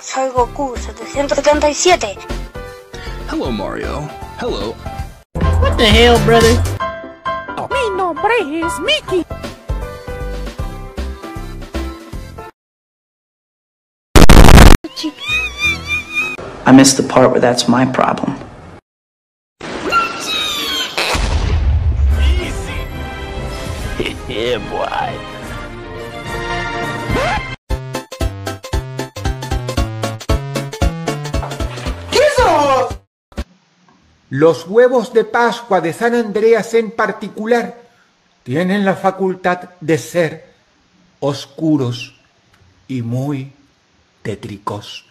soy Goku 777. Hello, Mario. Hello. What the hell, brother? Oh. Mi nombre es Mickey. I missed the part where that's my problem. yeah, boy. Los huevos de Pascua de San Andreas en particular tienen la facultad de ser oscuros y muy tétricos.